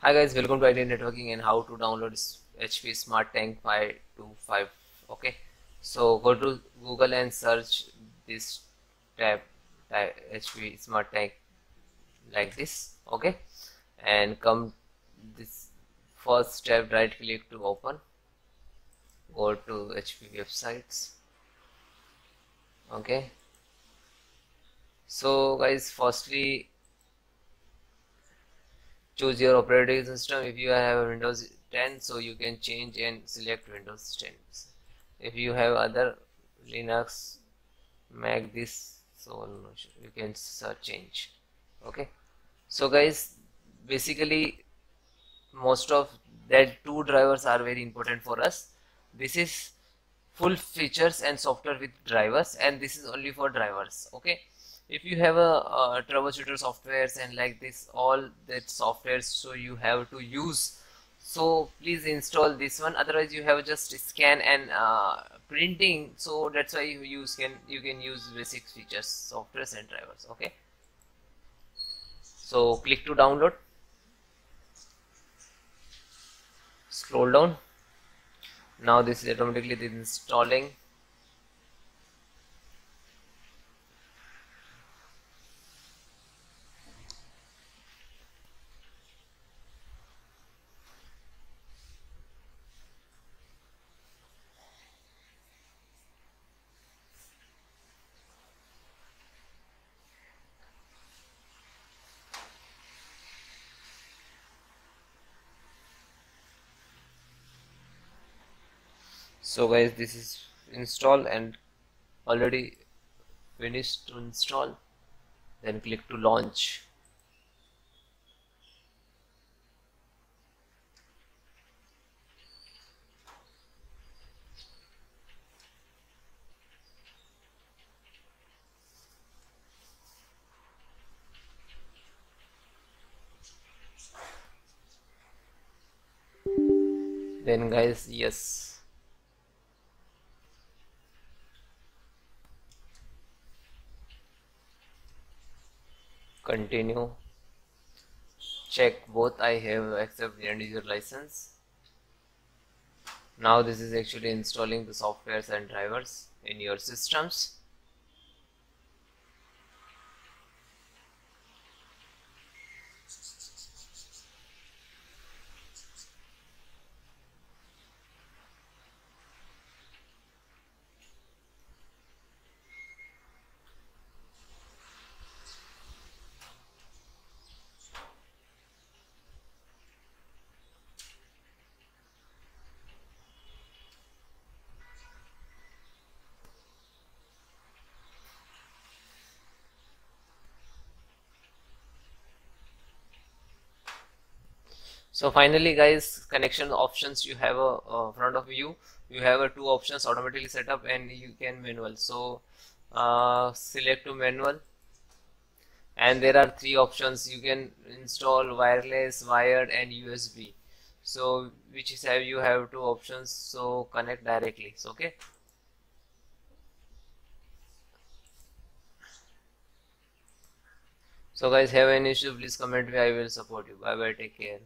Hi guys, welcome to IT Networking and how to download HP Smart Tank 525. Okay, so go to Google and search this tab, uh, type HP Smart Tank like this. Okay, and come this first tab, right click to open. Go to HP websites. Okay, so guys, firstly choose your operating system. If you have windows 10 so you can change and select windows 10 if you have other linux mac this so you can search change. Okay? So guys basically most of that two drivers are very important for us. This is full features and software with drivers and this is only for drivers. Okay if you have a, uh troubleshooter softwares and like this all that softwares so you have to use. So please install this one. Otherwise you have just scan and uh, printing. So that's why you use can you can use basic features softwares and drivers okay? So click to download. Scroll down. Now this is automatically installing so guys this is install and already finished to install. Then click to launch. Then guys yes continue. Check both I have accept end user license. Now this is actually installing the softwares and drivers in your systems so finally guys connection options you have a, a front of you you have a two options automatically set up and you can manual. So uh, select to manual. And there are three options. You can install wireless wired and USB so which is have you have two options. So connect directly. So okay? So guys have any issue please comment. Me I will support you. Bye bye take care